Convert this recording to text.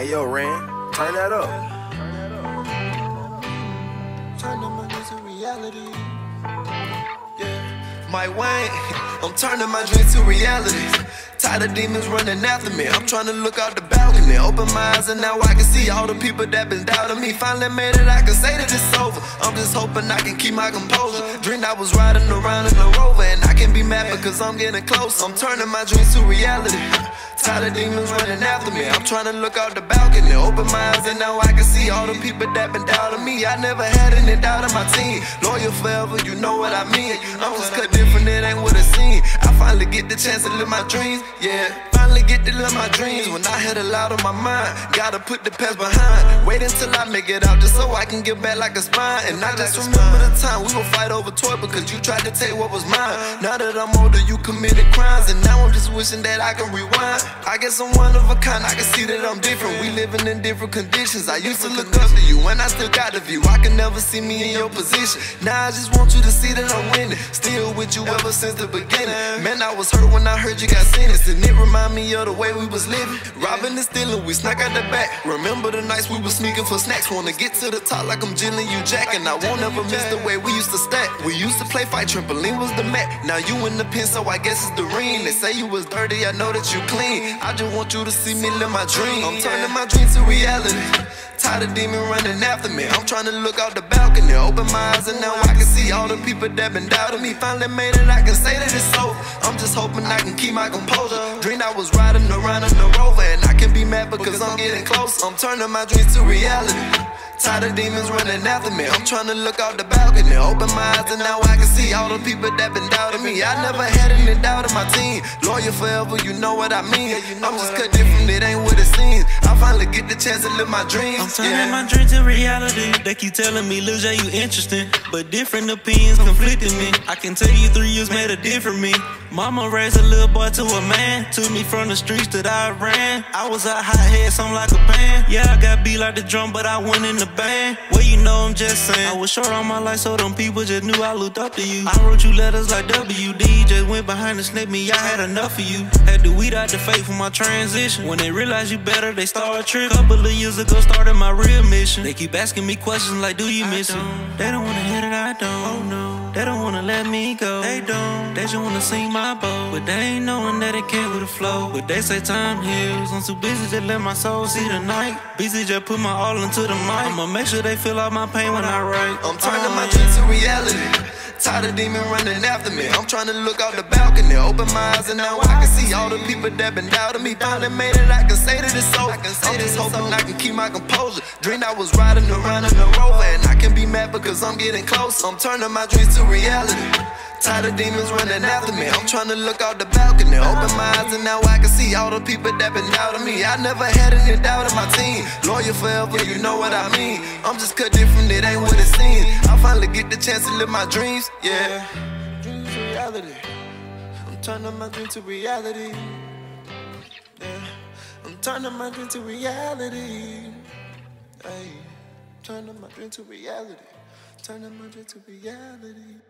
Hey yo, Ran, turn that up. Turning my dreams to reality. Yeah. My Wayne, I'm turning my dreams to reality. Tired of demons running after me. I'm trying to look out the balcony. Open my eyes and now I can see all the people that been doubting me. Finally made it, I can say that it's over. I'm just hoping I can keep my composure. Dreamed I was riding around in a rover and I can be mad because I'm getting close. I'm turning my dreams to reality. Tired of demons running after me. I'm trying to look out the balcony, open my eyes, and now I can see all the people that been doubting me. I never had any doubt in my team. Loyal forever, you know what I mean. I'm just cut different, it ain't what it seems. Finally get the chance to live my dreams, yeah. Finally get to live my dreams when I had a lot on my mind. Gotta put the past behind. Wait until I make it out just so I can get back like a spine. And I just remember the time we would fight over toy because you tried to take what was mine. Now that I'm older, you committed crimes, and now I'm just wishing that I can rewind. I guess I'm one of a kind, I can see that I'm different. We living in different conditions. I used to look up to you, and I still got the view. I can never see me in your position. Now I just want you to see that I'm winning. Still with you ever since the beginning. Man, I was hurt when I heard you got sentenced, and it remind me of the way we was living. Robbing and stealing, we snuck out the back. Remember the nights we was sneaking for snacks. Wanna get to the top like I'm jilling you Jack, and I won't ever miss the way we used to stack. We used to play fight, trampoline was the mat. Now you in the pen, so I guess it's the ring. They say you was dirty, I know that you clean. I just want you to see me live my dream. I'm turning my dreams to reality. Tired of demon running after me. I'm trying to look out the balcony, open my eyes, and now I can see all the people that been doubting me. Finally made it, I can say that it's over. I'm just hoping I can keep my composure. Dreamed I was riding around in the rover, and I can be mad because I'm getting close. I'm turning my dreams to reality. Tired of demons running after me. I'm trying to look out the balcony, open my eyes, and now I can see all the people that been doubting me. I never had any doubt in my team. Loyal forever, you know what I mean. Yeah, you know I'm just cut different, it ain't what it seems. I finally get the chance to live my dreams. I'm turning yeah. my dream to reality. They keep telling me, Lil J, you interesting. But different opinions conflicting me. I can tell you three years made a difference me. Mama raised a little boy to a man. Took me from the streets that I ran. I was a hot head, something like a pan. Yeah, I got beat like the drum, but I went in the band. Well, you know, I'm just saying. I was short on my life, so them people just knew I looked up to you. I wrote you letters like WD. Just went behind and snake me. I had enough of you. Had to weed out the fake for my transition. When they realize you better, they started tripping. Couple of years ago, started my real mission. They keep asking me questions like, Do you miss it? They don't wanna hear that I don't. Oh no. They don't wanna let me go. They don't. They just wanna sing my boat. But they ain't knowing that it can't with the flow. But they say time heals. I'm too busy to let my soul see the night. Busy just put my all into the mic. I'ma make sure they feel all my pain when I write. I'm turning my dreams to reality. Tired of demon running after me. I'm trying to look out the balcony, open my eyes, and now I can see all the people that been doubting me. Finally made it, I can say that it's over. I'm just hoping I can keep my composure. Dreamed I was riding around in a rover, and I can be mad because I'm getting close. I'm turning my dreams to reality. Tired of demons running after me. I'm trying to look out the balcony, open my eyes, and now I can see all the people that been doubting me. I never had any doubt in my team. Loyal forever, you know what I mean. I'm just cut different, it ain't what it seems. I finally get the chance to live my dreams, yeah. Dreams reality. I'm turning my dream to reality. Yeah. I'm turning my dream to reality. Hey, turning my dream to reality. Turning my dream to reality.